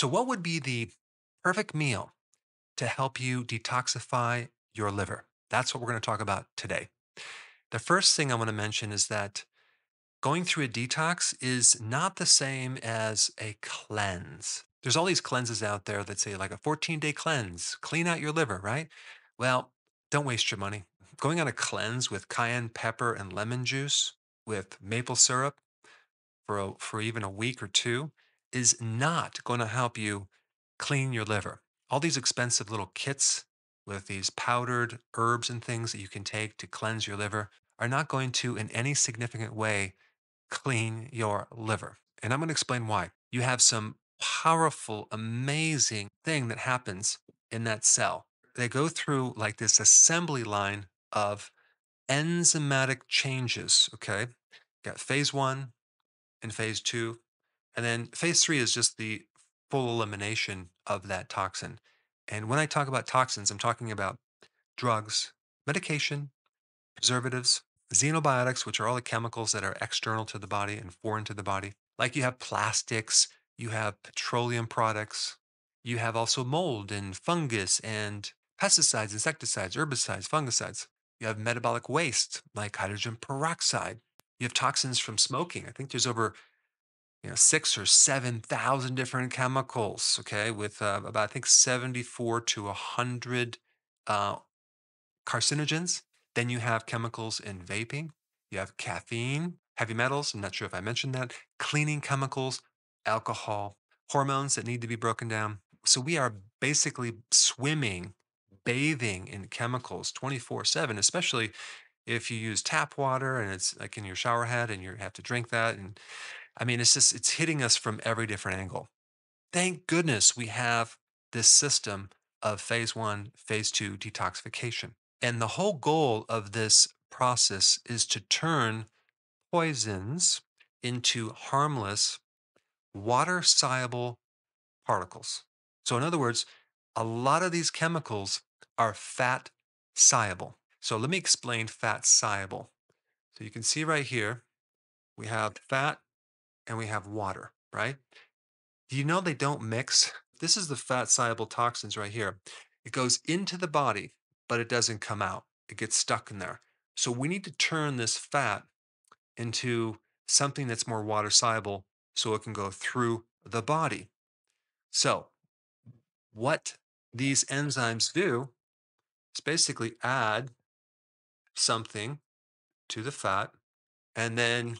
So, what would be the perfect meal to help you detoxify your liver? That's what we're going to talk about today. The first thing I want to mention is that going through a detox is not the same as a cleanse. There's all these cleanses out there that say, like a 14 day cleanse, clean out your liver, right? Well, don't waste your money. Going on a cleanse with cayenne pepper and lemon juice with maple syrup for, a, for even a week or two is not going to help you clean your liver. All these expensive little kits with these powdered herbs and things that you can take to cleanse your liver are not going to, in any significant way, clean your liver. And I'm going to explain why. You have some powerful, amazing thing that happens in that cell. They go through like this assembly line of enzymatic changes. Okay. Got phase one and phase two. And then phase three is just the full elimination of that toxin. And when I talk about toxins, I'm talking about drugs, medication, preservatives, xenobiotics, which are all the chemicals that are external to the body and foreign to the body. Like you have plastics, you have petroleum products, you have also mold and fungus and pesticides, insecticides, herbicides, fungicides. You have metabolic waste like hydrogen peroxide. You have toxins from smoking. I think there's over you know six or seven thousand different chemicals. Okay, with uh, about I think seventy four to a hundred uh, carcinogens. Then you have chemicals in vaping. You have caffeine, heavy metals. I'm not sure if I mentioned that. Cleaning chemicals, alcohol, hormones that need to be broken down. So we are basically swimming, bathing in chemicals 24 7, especially if you use tap water and it's like in your shower head and you have to drink that. And I mean, it's just, it's hitting us from every different angle. Thank goodness we have this system of phase one, phase two detoxification. And the whole goal of this process is to turn poisons into harmless, water soluble particles. So, in other words, a lot of these chemicals are fat soluble. So, let me explain fat soluble. So, you can see right here, we have fat and we have water, right? Do you know they don't mix? This is the fat soluble toxins right here. It goes into the body, but it doesn't come out. It gets stuck in there. So we need to turn this fat into something that's more water soluble so it can go through the body. So, what these enzymes do is basically add something to the fat and then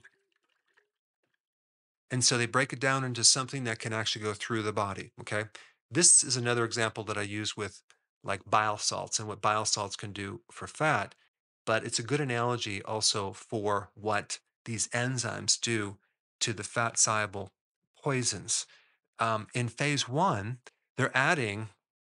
and so they break it down into something that can actually go through the body. Okay. This is another example that I use with like bile salts and what bile salts can do for fat. But it's a good analogy also for what these enzymes do to the fat soluble poisons. Um, in phase one, they're adding,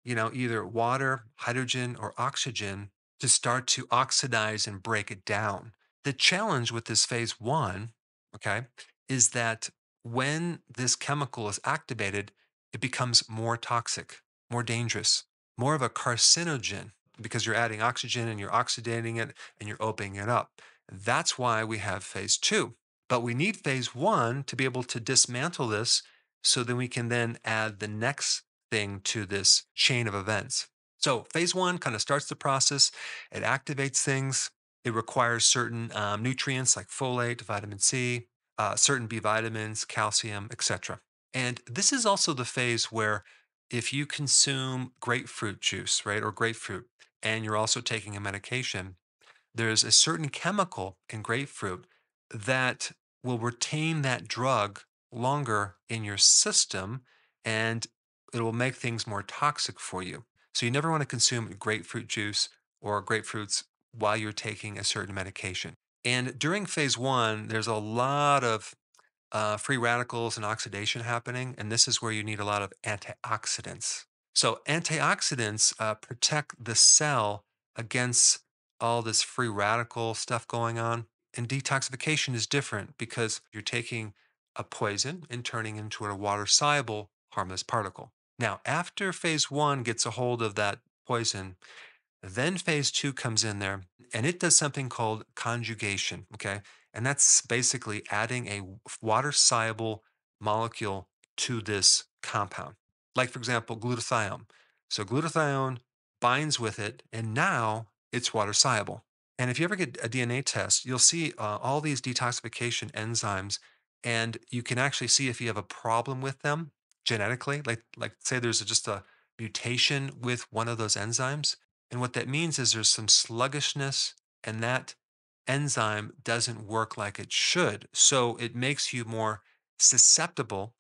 you know, either water, hydrogen, or oxygen to start to oxidize and break it down. The challenge with this phase one, okay, is that when this chemical is activated, it becomes more toxic, more dangerous, more of a carcinogen because you're adding oxygen and you're oxidating it and you're opening it up. That's why we have phase two. But we need phase one to be able to dismantle this so then we can then add the next thing to this chain of events. So phase one kind of starts the process, it activates things, it requires certain um, nutrients like folate, vitamin C, uh, certain B vitamins, calcium, etc. And this is also the phase where if you consume grapefruit juice, right, or grapefruit, and you're also taking a medication, there's a certain chemical in grapefruit that will retain that drug longer in your system and it will make things more toxic for you. So you never want to consume grapefruit juice or grapefruits while you're taking a certain medication. And during phase one, there's a lot of uh, free radicals and oxidation happening. And this is where you need a lot of antioxidants. So, antioxidants uh, protect the cell against all this free radical stuff going on. And detoxification is different because you're taking a poison and turning into a water soluble harmless particle. Now, after phase one gets a hold of that poison, then phase two comes in there and it does something called conjugation. Okay. And that's basically adding a water soluble molecule to this compound. like for example, glutathione. So glutathione binds with it, and now it's water soluble. And if you ever get a DNA test, you'll see uh, all these detoxification enzymes, and you can actually see if you have a problem with them genetically. Like, like say there's just a mutation with one of those enzymes, and what that means is there's some sluggishness, and that enzyme doesn't work like it should. So it makes you more susceptible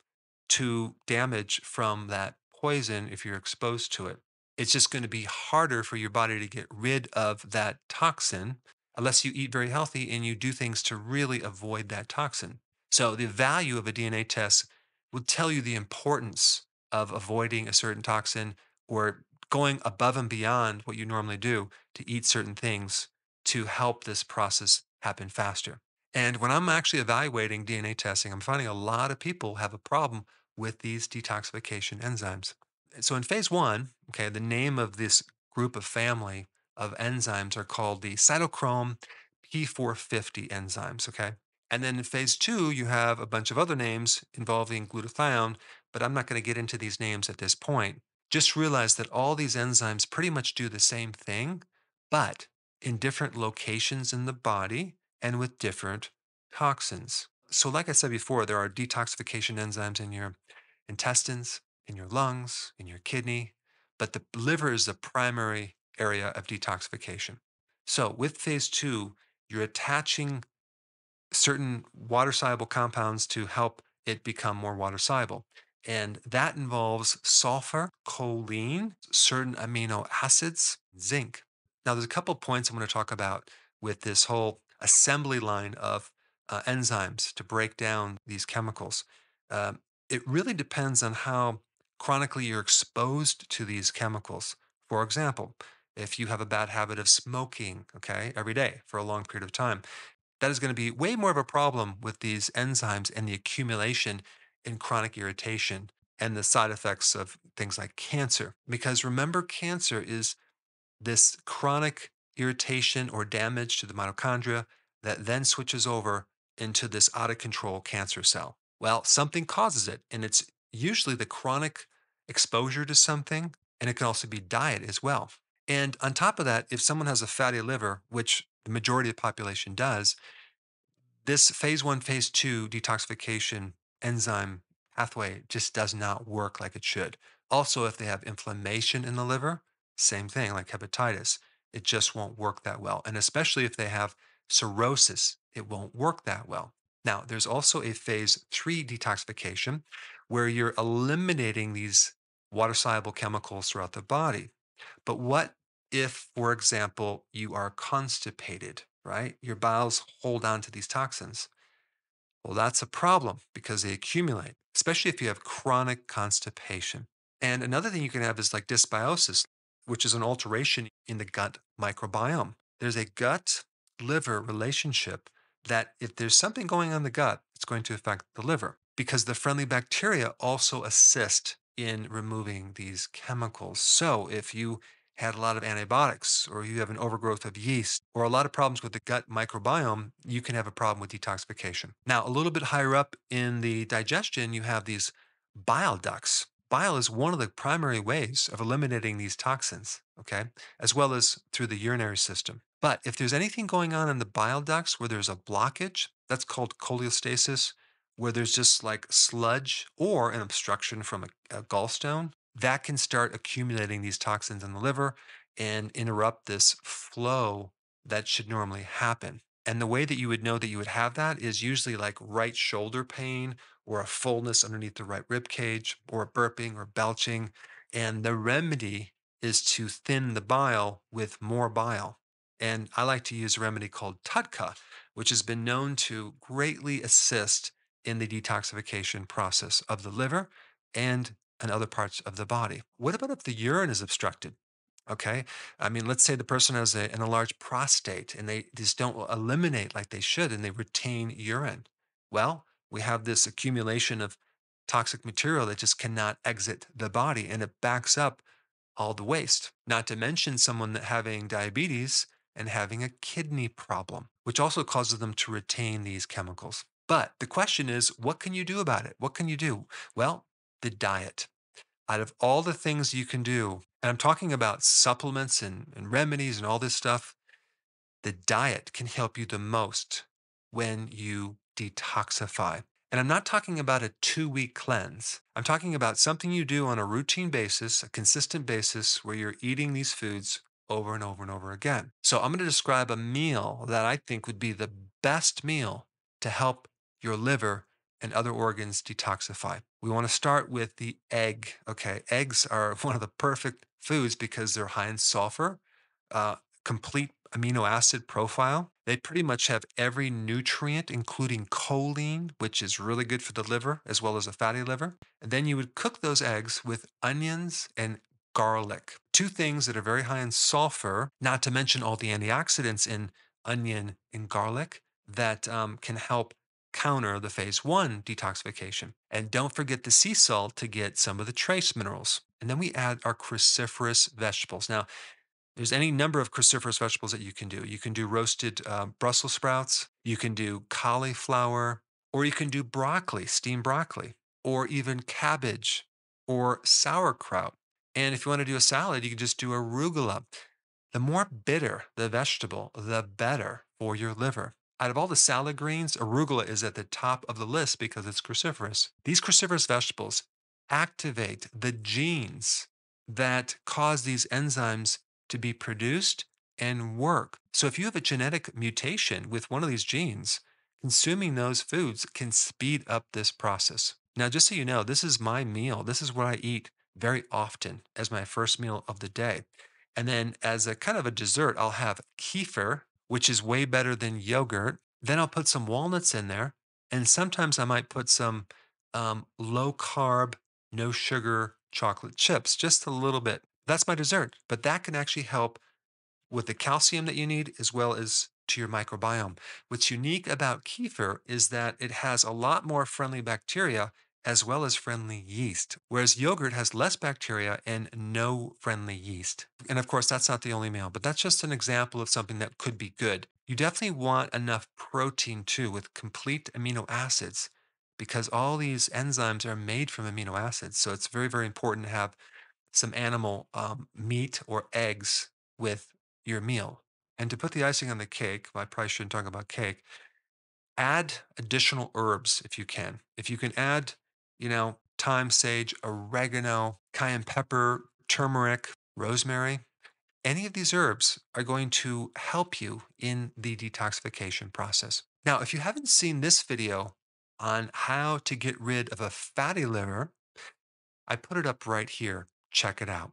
to damage from that poison if you're exposed to it. It's just going to be harder for your body to get rid of that toxin unless you eat very healthy and you do things to really avoid that toxin. So, the value of a DNA test will tell you the importance of avoiding a certain toxin or going above and beyond what you normally do to eat certain things to help this process happen faster. And when I'm actually evaluating DNA testing, I'm finding a lot of people have a problem with these detoxification enzymes. So in phase one, okay, the name of this group of family of enzymes are called the cytochrome P450 enzymes, okay? And then in phase two, you have a bunch of other names involving glutathione, but I'm not going to get into these names at this point. Just realize that all these enzymes pretty much do the same thing, but in different locations in the body and with different toxins. So, like I said before, there are detoxification enzymes in your intestines, in your lungs, in your kidney, but the liver is the primary area of detoxification. So, with phase two, you're attaching certain water soluble compounds to help it become more water soluble. And that involves sulfur, choline, certain amino acids, zinc. Now, there's a couple points I'm going to talk about with this whole assembly line of uh, enzymes to break down these chemicals. Um, it really depends on how chronically you're exposed to these chemicals. For example, if you have a bad habit of smoking, okay, every day for a long period of time, that is going to be way more of a problem with these enzymes and the accumulation in chronic irritation and the side effects of things like cancer. Because remember, cancer is this chronic irritation or damage to the mitochondria that then switches over into this out of control cancer cell. Well, something causes it, and it's usually the chronic exposure to something, and it can also be diet as well. And on top of that, if someone has a fatty liver, which the majority of the population does, this phase one, phase two detoxification enzyme pathway just does not work like it should. Also, if they have inflammation in the liver, same thing like hepatitis, it just won't work that well. And especially if they have cirrhosis, it won't work that well. Now, there's also a phase three detoxification where you're eliminating these water soluble chemicals throughout the body. But what if, for example, you are constipated, right? Your bowels hold on to these toxins. Well, that's a problem because they accumulate, especially if you have chronic constipation. And another thing you can have is like dysbiosis, which is an alteration in the gut microbiome. There's a gut liver relationship that if there's something going on in the gut, it's going to affect the liver because the friendly bacteria also assist in removing these chemicals. So if you had a lot of antibiotics or you have an overgrowth of yeast or a lot of problems with the gut microbiome, you can have a problem with detoxification. Now, a little bit higher up in the digestion, you have these bile ducts. Bile is one of the primary ways of eliminating these toxins, okay, as well as through the urinary system. But if there's anything going on in the bile ducts where there's a blockage, that's called cholestasis, where there's just like sludge or an obstruction from a, a gallstone, that can start accumulating these toxins in the liver and interrupt this flow that should normally happen. And the way that you would know that you would have that is usually like right shoulder pain or a fullness underneath the right rib cage or burping or belching. And the remedy is to thin the bile with more bile. And I like to use a remedy called TUDCA, which has been known to greatly assist in the detoxification process of the liver and and other parts of the body. What about if the urine is obstructed? Okay. I mean, let's say the person has a, an enlarged prostate and they just don't eliminate like they should and they retain urine. Well, we have this accumulation of toxic material that just cannot exit the body and it backs up all the waste. Not to mention someone that having diabetes and having a kidney problem, which also causes them to retain these chemicals. But the question is, what can you do about it? What can you do? Well, the diet. out of all the things you can do, and I'm talking about supplements and, and remedies and all this stuff, the diet can help you the most when you detoxify. And I'm not talking about a two week cleanse. I'm talking about something you do on a routine basis, a consistent basis, where you're eating these foods over and over and over again. So I'm going to describe a meal that I think would be the best meal to help your liver and other organs detoxify. We want to start with the egg. Okay, eggs are one of the perfect foods because they're high in sulfur, uh, complete amino acid profile. They pretty much have every nutrient, including choline, which is really good for the liver, as well as a fatty liver. And then you would cook those eggs with onions and garlic, two things that are very high in sulfur, not to mention all the antioxidants in onion and garlic that um, can help counter the phase one detoxification. And don't forget the sea salt to get some of the trace minerals. And then we add our cruciferous vegetables. Now, there's any number of cruciferous vegetables that you can do. You can do roasted uh, Brussels sprouts, you can do cauliflower, or you can do broccoli, steamed broccoli, or even cabbage or sauerkraut. And if you want to do a salad, you can just do arugula. The more bitter the vegetable, the better for your liver. Out of all the salad greens, arugula is at the top of the list because it's cruciferous. These cruciferous vegetables activate the genes that cause these enzymes to be produced and work. So if you have a genetic mutation with one of these genes, consuming those foods can speed up this process. Now, just so you know, this is my meal. This is what I eat very often as my first meal of the day. And then as a kind of a dessert, I'll have kefir, which is way better than yogurt. Then I'll put some walnuts in there. And sometimes I might put some um, low carb, no sugar chocolate chips, just a little bit. That's my dessert, but that can actually help with the calcium that you need as well as to your microbiome. What's unique about kefir is that it has a lot more friendly bacteria as well as friendly yeast, whereas yogurt has less bacteria and no friendly yeast. And of course, that's not the only meal, but that's just an example of something that could be good. You definitely want enough protein too with complete amino acids because all these enzymes are made from amino acids. So it's very, very important to have some animal um, meat or eggs with your meal. And to put the icing on the cake, well, I probably shouldn't talk about cake, add additional herbs if you can. If you can add, you know, thyme, sage, oregano, cayenne pepper, turmeric, rosemary, any of these herbs are going to help you in the detoxification process. Now, if you haven't seen this video on how to get rid of a fatty liver, I put it up right here check it out.